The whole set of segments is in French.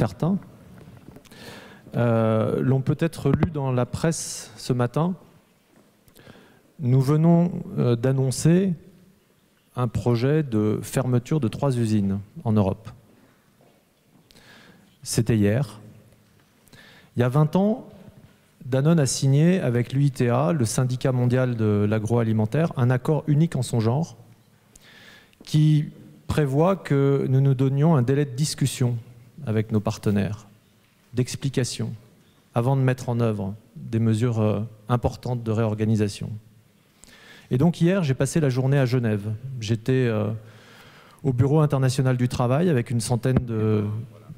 certains, euh, l'ont peut-être lu dans la presse ce matin. Nous venons euh, d'annoncer un projet de fermeture de trois usines en Europe. C'était hier. Il y a 20 ans, Danone a signé avec l'UITA, le syndicat mondial de l'agroalimentaire, un accord unique en son genre qui prévoit que nous nous donnions un délai de discussion avec nos partenaires, d'explication, avant de mettre en œuvre des mesures euh, importantes de réorganisation. Et donc hier, j'ai passé la journée à Genève. J'étais euh, au Bureau international du travail avec une centaine de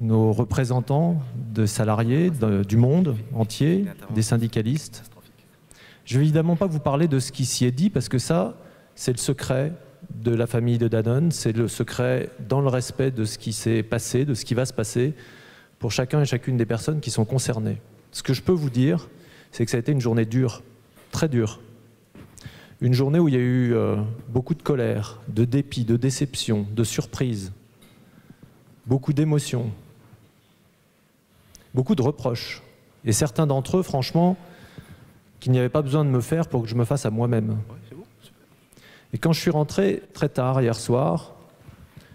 nos représentants de salariés du monde entier, des syndicalistes. Je ne vais évidemment pas vous parler de ce qui s'y est dit parce que ça, c'est le secret de la famille de Danone, c'est le secret dans le respect de ce qui s'est passé, de ce qui va se passer pour chacun et chacune des personnes qui sont concernées. Ce que je peux vous dire, c'est que ça a été une journée dure, très dure. Une journée où il y a eu euh, beaucoup de colère, de dépit, de déception, de surprise, beaucoup d'émotions, beaucoup de reproches. Et certains d'entre eux, franchement, qu'il n'y avait pas besoin de me faire pour que je me fasse à moi-même. Et quand je suis rentré très tard hier soir,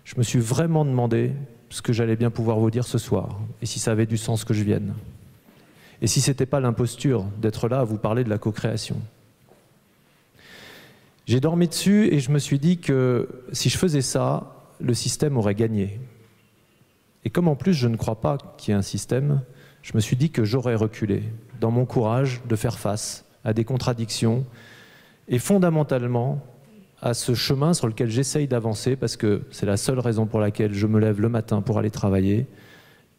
je me suis vraiment demandé ce que j'allais bien pouvoir vous dire ce soir, et si ça avait du sens que je vienne. Et si ce n'était pas l'imposture d'être là à vous parler de la co-création. J'ai dormi dessus et je me suis dit que si je faisais ça, le système aurait gagné. Et comme en plus je ne crois pas qu'il y ait un système, je me suis dit que j'aurais reculé dans mon courage de faire face à des contradictions et fondamentalement à ce chemin sur lequel j'essaye d'avancer, parce que c'est la seule raison pour laquelle je me lève le matin pour aller travailler,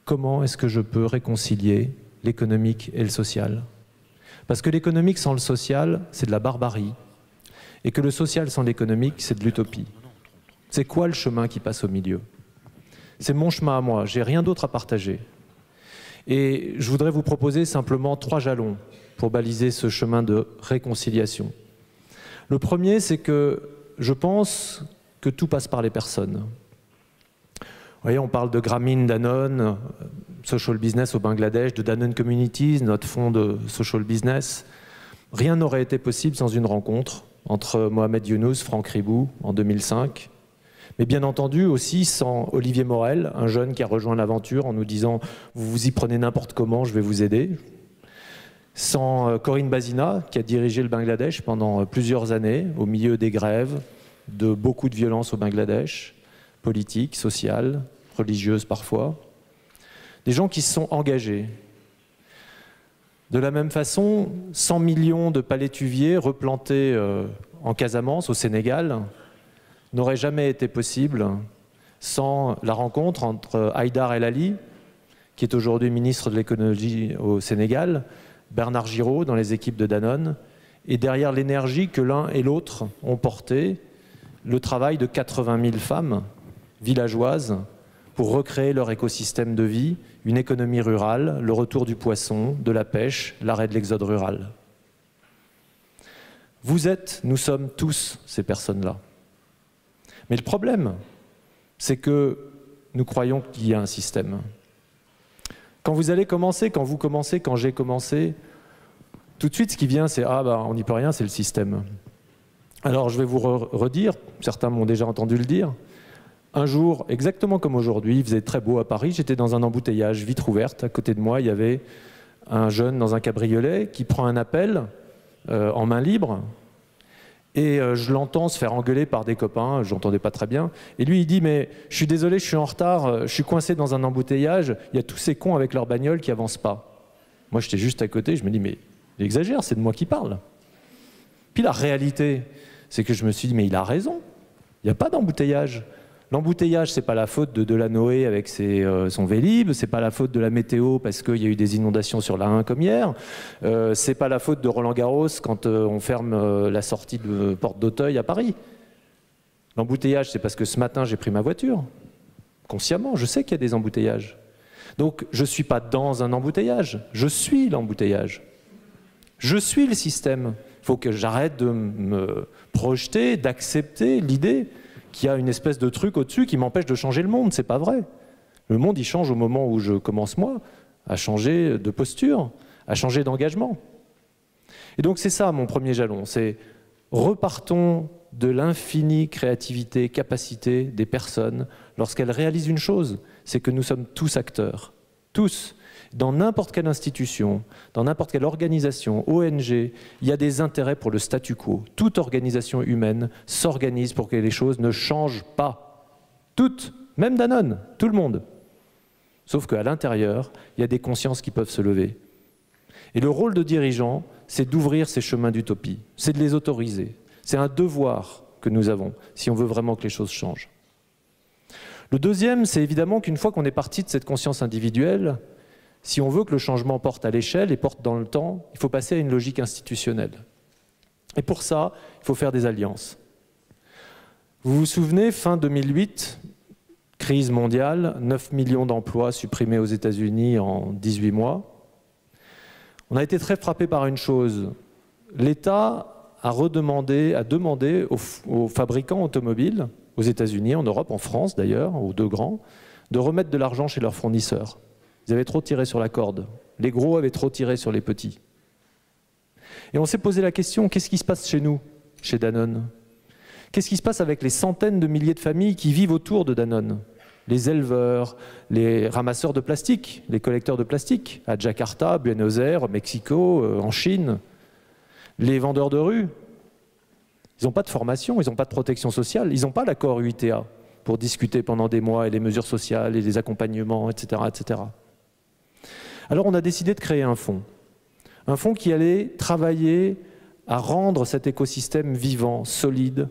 comment est-ce que je peux réconcilier l'économique et le social? Parce que l'économique sans le social, c'est de la barbarie, et que le social sans l'économique, c'est de l'utopie. C'est quoi le chemin qui passe au milieu? C'est mon chemin à moi, j'ai rien d'autre à partager. Et je voudrais vous proposer simplement trois jalons pour baliser ce chemin de réconciliation. Le premier, c'est que je pense que tout passe par les personnes. Vous voyez, on parle de Grameen Danone, social business au Bangladesh, de Danone Communities, notre fonds de social business. Rien n'aurait été possible sans une rencontre entre Mohamed Younous, Franck Ribou en 2005, mais bien entendu aussi sans Olivier Morel, un jeune qui a rejoint l'aventure en nous disant vous vous y prenez n'importe comment, je vais vous aider sans euh, Corinne Bazina, qui a dirigé le Bangladesh pendant euh, plusieurs années, au milieu des grèves, de beaucoup de violences au Bangladesh, politiques, sociales, religieuses parfois. Des gens qui se sont engagés. De la même façon, 100 millions de palétuviers replantés euh, en Casamance, au Sénégal, n'auraient jamais été possibles sans la rencontre entre Haïdar El Ali, qui est aujourd'hui ministre de l'écologie au Sénégal, Bernard Giraud dans les équipes de Danone, et derrière l'énergie que l'un et l'autre ont porté, le travail de 80 000 femmes villageoises pour recréer leur écosystème de vie, une économie rurale, le retour du poisson, de la pêche, l'arrêt de l'exode rural. Vous êtes, nous sommes tous ces personnes-là. Mais le problème, c'est que nous croyons qu'il y a un système. Quand vous allez commencer, quand vous commencez, quand j'ai commencé, tout de suite, ce qui vient, c'est Ah, bah, on n'y peut rien, c'est le système. Alors, je vais vous redire, certains m'ont déjà entendu le dire. Un jour, exactement comme aujourd'hui, il faisait très beau à Paris, j'étais dans un embouteillage, vitre ouverte. À côté de moi, il y avait un jeune dans un cabriolet qui prend un appel euh, en main libre et euh, je l'entends se faire engueuler par des copains, je n'entendais pas très bien. Et lui, il dit Mais je suis désolé, je suis en retard, euh, je suis coincé dans un embouteillage, il y a tous ces cons avec leur bagnole qui avancent pas. Moi, j'étais juste à côté, je me dis Mais il exagère, c'est de moi qui parle. Puis la réalité, c'est que je me suis dit Mais il a raison, il n'y a pas d'embouteillage. L'embouteillage, c'est pas la faute de Delanoë avec euh, son Vélib, c'est pas la faute de la météo parce qu'il y a eu des inondations sur la 1 comme hier, c'est pas la faute de Roland Garros quand euh, on ferme euh, la sortie de Porte d'Auteuil à Paris. L'embouteillage, c'est parce que ce matin j'ai pris ma voiture. Consciemment, je sais qu'il y a des embouteillages. Donc je ne suis pas dans un embouteillage, je suis l'embouteillage. Je suis le système. Il faut que j'arrête de me projeter, d'accepter l'idée qu'il y a une espèce de truc au-dessus qui m'empêche de changer le monde. C'est pas vrai. Le monde, il change au moment où je commence, moi, à changer de posture, à changer d'engagement. Et donc c'est ça mon premier jalon, c'est repartons de l'infinie créativité, capacité des personnes lorsqu'elles réalisent une chose, c'est que nous sommes tous acteurs, tous. Dans n'importe quelle institution, dans n'importe quelle organisation, ONG, il y a des intérêts pour le statu quo. Toute organisation humaine s'organise pour que les choses ne changent pas. Toutes, même Danone, tout le monde. Sauf qu'à l'intérieur, il y a des consciences qui peuvent se lever. Et le rôle de dirigeant, c'est d'ouvrir ces chemins d'utopie, c'est de les autoriser. C'est un devoir que nous avons si on veut vraiment que les choses changent. Le deuxième, c'est évidemment qu'une fois qu'on est parti de cette conscience individuelle, si on veut que le changement porte à l'échelle et porte dans le temps, il faut passer à une logique institutionnelle. Et pour ça, il faut faire des alliances. Vous vous souvenez, fin 2008, crise mondiale, 9 millions d'emplois supprimés aux États-Unis en 18 mois on a été très frappé par une chose. L'État a redemandé, a demandé aux, fabricants automobiles, aux États-Unis, en Europe, en France d'ailleurs, aux deux grands, de remettre de l'argent chez leurs fournisseurs. Ils avaient trop tiré sur la corde. Les gros avaient trop tiré sur les petits. Et on s'est posé la question, qu'est-ce qui se passe chez nous, chez Danone? Qu'est-ce qui se passe avec les centaines de milliers de familles qui vivent autour de Danone? Les éleveurs, les ramasseurs de plastique, les collecteurs de plastique, à Jakarta, Buenos Aires, Mexico, euh, en Chine, les vendeurs de rue. Ils n'ont pas de formation, ils n'ont pas de protection sociale, ils n'ont pas l'accord UITA pour discuter pendant des mois et les mesures sociales et les accompagnements, etc., etc. Alors on a décidé de créer un fonds, un fonds qui allait travailler à rendre cet écosystème vivant, solide,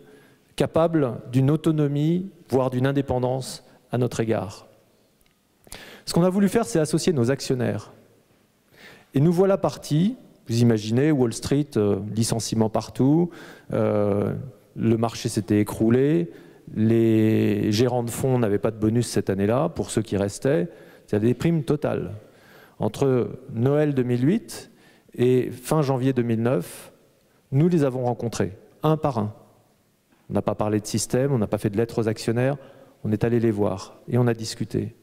capable d'une autonomie, voire d'une indépendance à notre égard. Ce qu'on a voulu faire, c'est associer nos actionnaires. Et nous voilà partis, vous imaginez, Wall Street, euh, licenciement partout, euh, le marché s'était écroulé, les gérants de fonds n'avaient pas de bonus cette année-là, pour ceux qui restaient, c'était des primes totales. Entre Noël 2008 et fin janvier 2009, nous les avons rencontrés, un par un. On n'a pas parlé de système, on n'a pas fait de lettres aux actionnaires, on est allé les voir et on a discuté.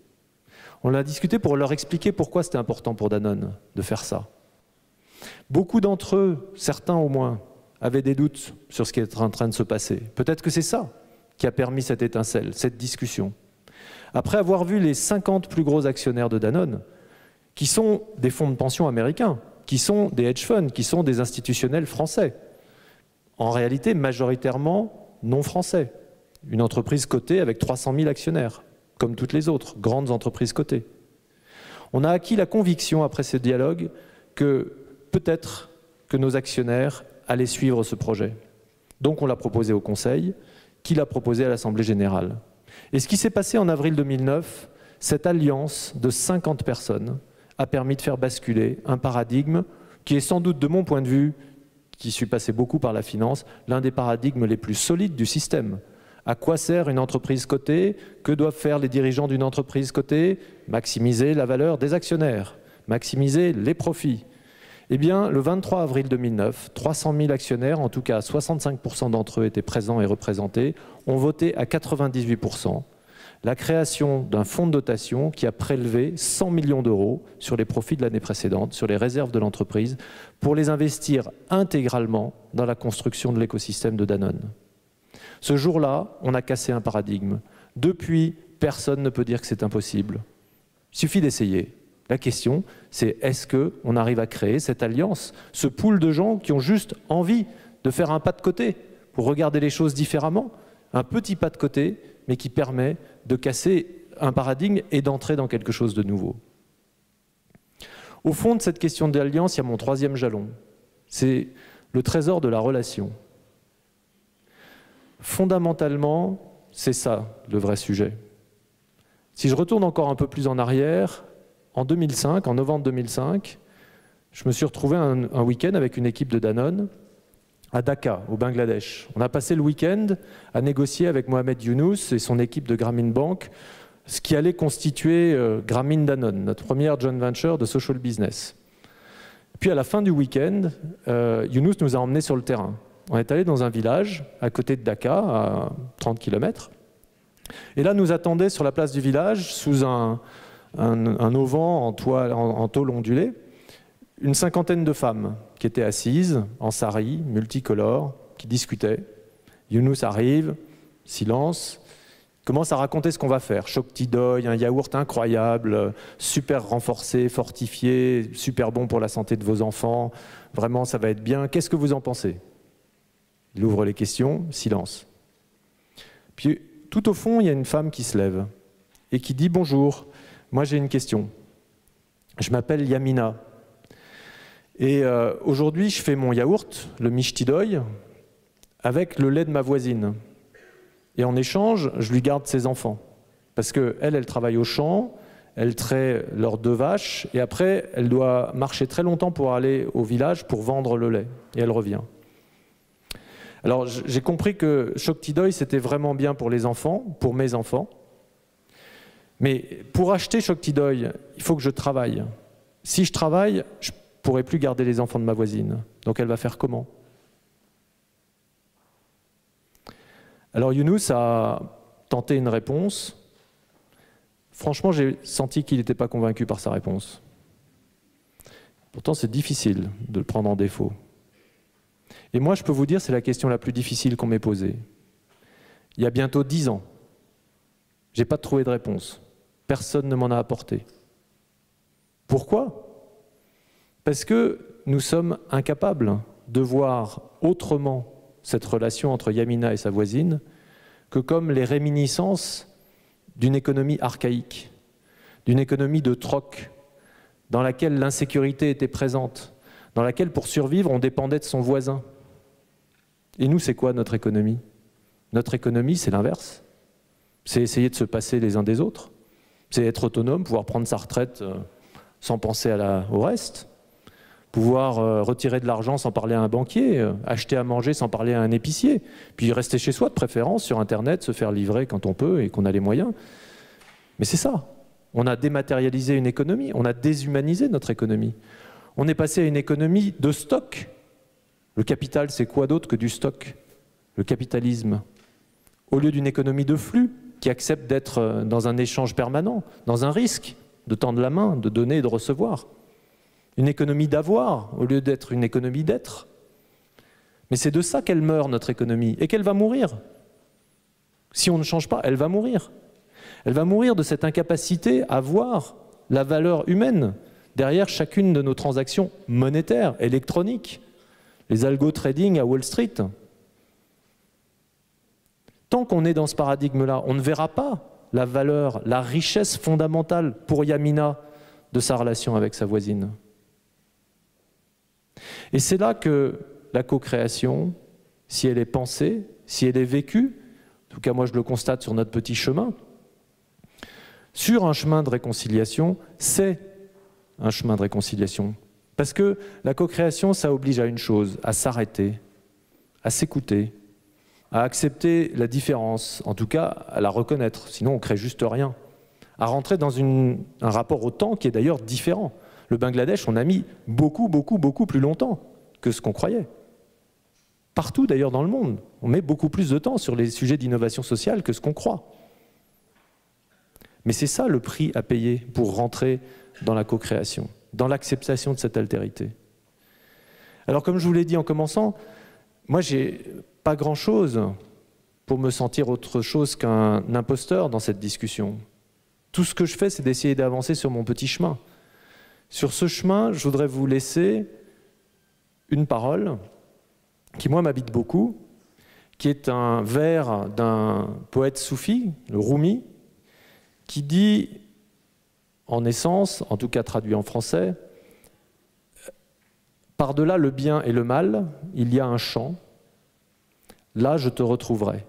On a discuté pour leur expliquer pourquoi c'était important pour Danone de faire ça. Beaucoup d'entre eux, certains au moins, avaient des doutes sur ce qui est en train de se passer. Peut-être que c'est ça qui a permis cette étincelle, cette discussion. Après avoir vu les 50 plus gros actionnaires de Danone, qui sont des fonds de pension américains, qui sont des hedge funds, qui sont des institutionnels français, en réalité majoritairement non français, une entreprise cotée avec 300 000 actionnaires, comme toutes les autres grandes entreprises cotées. On a acquis la conviction, après ce dialogue, que peut-être que nos actionnaires allaient suivre ce projet. Donc on l'a proposé au Conseil, qui l'a proposé à l'Assemblée générale. Et ce qui s'est passé en avril 2009, cette alliance de 50 personnes a permis de faire basculer un paradigme qui est sans doute, de mon point de vue, qui suis passé beaucoup par la finance, l'un des paradigmes les plus solides du système. À quoi sert une entreprise cotée? Que doivent faire les dirigeants d'une entreprise cotée? Maximiser la valeur des actionnaires, maximiser les profits. Eh bien, le 23 avril 2009, 300 000 actionnaires, en tout cas 65% d'entre eux étaient présents et représentés, ont voté à 98% la création d'un fonds de dotation qui a prélevé 100 millions d'euros sur les profits de l'année précédente, sur les réserves de l'entreprise, pour les investir intégralement dans la construction de l'écosystème de Danone. Ce jour-là, on a cassé un paradigme. Depuis, personne ne peut dire que c'est impossible. Il suffit d'essayer. La question, c'est est-ce qu'on arrive à créer cette alliance, ce pool de gens qui ont juste envie de faire un pas de côté pour regarder les choses différemment, un petit pas de côté, mais qui permet de casser un paradigme et d'entrer dans quelque chose de nouveau. Au fond de cette question d'alliance, il y a mon troisième jalon. C'est le trésor de la relation. Fondamentalement, c'est ça le vrai sujet. Si je retourne encore un peu plus en arrière, en 2005, en novembre 2005, je me suis retrouvé un, week-end avec une équipe de Danone à Dhaka, au Bangladesh. On a passé le week-end à négocier avec Mohamed Younous et son équipe de Grameen Bank ce qui allait constituer euh, Grameen Danone, notre première joint venture de social business. Puis à la fin du week-end, euh, Younous nous a emmenés sur le terrain. On est allé dans un village à côté de Dakar, à 30 km. Et là, nous attendait sur la place du village, sous un, auvent en, toile, en, tôle ondulée, une cinquantaine de femmes qui étaient assises en sari, multicolores, qui discutaient. Younous arrive, silence, commence à raconter ce qu'on va faire. Choc tidoy, un yaourt incroyable, super renforcé, fortifié, super bon pour la santé de vos enfants. Vraiment, ça va être bien. Qu'est-ce que vous en pensez? Il ouvre les questions, silence. Puis, tout au fond, il y a une femme qui se lève et qui dit Bonjour, moi j'ai une question. Je m'appelle Yamina. Et euh, aujourd'hui, je fais mon yaourt, le michtidoy, avec le lait de ma voisine. Et en échange, je lui garde ses enfants. Parce qu'elle, elle travaille au champ, elle traite leurs deux vaches, et après, elle doit marcher très longtemps pour aller au village pour vendre le lait. Et elle revient. Alors, j'ai compris que Shoktidoy, c'était vraiment bien pour les enfants, pour mes enfants. Mais pour acheter Shoktidoy, il faut que je travaille. Si je travaille, je pourrai plus garder les enfants de ma voisine. Donc, elle va faire comment? Alors Younous a tenté une réponse. Franchement, j'ai senti qu'il n'était pas convaincu par sa réponse. Pourtant, c'est difficile de le prendre en défaut. Et moi, je peux vous dire, c'est la question la plus difficile qu'on m'ait posée. Il y a bientôt dix ans, je n'ai pas trouvé de réponse. Personne ne m'en a apporté. Pourquoi? Parce que nous sommes incapables de voir autrement cette relation entre Yamina et sa voisine que comme les réminiscences d'une économie archaïque, d'une économie de troc, dans laquelle l'insécurité était présente, dans laquelle pour survivre on dépendait de son voisin. Et nous, c'est quoi notre économie? Notre économie, c'est l'inverse. C'est essayer de se passer les uns des autres. C'est être autonome, pouvoir prendre sa retraite euh, sans penser au reste pouvoir euh, retirer de l'argent sans parler à un banquier, euh, acheter à manger sans parler à un épicier, puis rester chez soi de préférence sur Internet, se faire livrer quand on peut et qu'on a les moyens. Mais c'est ça. On a dématérialisé une économie, on a déshumanisé notre économie. On est passé à une économie de stock. Le capital, c'est quoi d'autre que du stock? Le capitalisme. Au lieu d'une économie de flux qui accepte d'être euh, dans un échange permanent, dans un risque de tendre la main, de donner et de recevoir une économie d'avoir au lieu d'être une économie d'être. Mais c'est de ça qu'elle meurt, notre économie, et qu'elle va mourir. Si on ne change pas, elle va mourir. Elle va mourir de cette incapacité à voir la valeur humaine derrière chacune de nos transactions monétaires, électroniques, les algo trading à Wall Street. Tant qu'on est dans ce paradigme-là, on ne verra pas la valeur, la richesse fondamentale pour Yamina de sa relation avec sa voisine. Et c'est là que la co-création, si elle est pensée, si elle est vécue, en tout cas moi je le constate sur notre petit chemin, sur un chemin de réconciliation, c'est un chemin de réconciliation. Parce que la co-création, ça oblige à une chose, à s'arrêter, à s'écouter, à accepter la différence, en tout cas à la reconnaître, sinon on crée juste rien, à rentrer dans un rapport au temps qui est d'ailleurs différent. Le Bangladesh, on a mis beaucoup, beaucoup, beaucoup plus longtemps que ce qu'on croyait. Partout d'ailleurs dans le monde, on met beaucoup plus de temps sur les sujets d'innovation sociale que ce qu'on croit. Mais c'est ça le prix à payer pour rentrer dans la co-création, dans l'acceptation de cette altérité. Alors comme je vous l'ai dit en commençant, moi j'ai pas grand-chose pour me sentir autre chose qu'un imposteur dans cette discussion. Tout ce que je fais, c'est d'essayer d'avancer sur mon petit chemin. Sur ce chemin, je voudrais vous laisser une parole qui, moi, m'habite beaucoup, qui est un vers d'un poète soufi, le Rumi, qui dit, en essence, en tout cas traduit en français, Par-delà le bien et le mal, il y a un champ, là je te retrouverai.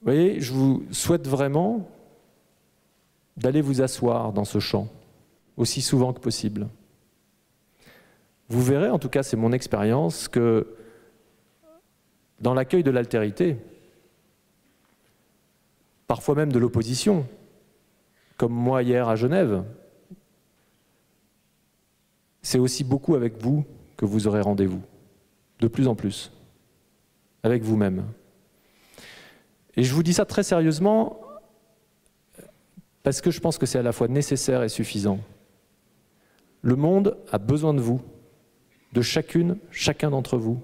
Vous voyez, je vous souhaite vraiment d'aller vous asseoir dans ce champ aussi souvent que possible. Vous verrez, en tout cas c'est mon expérience, que dans l'accueil de l'altérité, parfois même de l'opposition, comme moi hier à Genève, c'est aussi beaucoup avec vous que vous aurez rendez-vous, de plus en plus, avec vous-même. Et je vous dis ça très sérieusement parce que je pense que c'est à la fois nécessaire et suffisant. Le monde a besoin de vous, de chacune, chacun d'entre vous.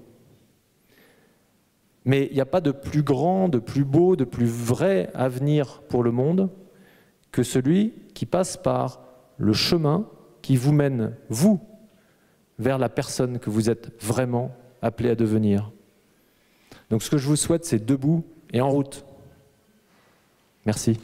Mais il n'y a pas de plus grand, de plus beau, de plus vrai avenir pour le monde que celui qui passe par le chemin qui vous mène, vous, vers la personne que vous êtes vraiment appelé à devenir. Donc ce que je vous souhaite, c'est debout et en route. Merci.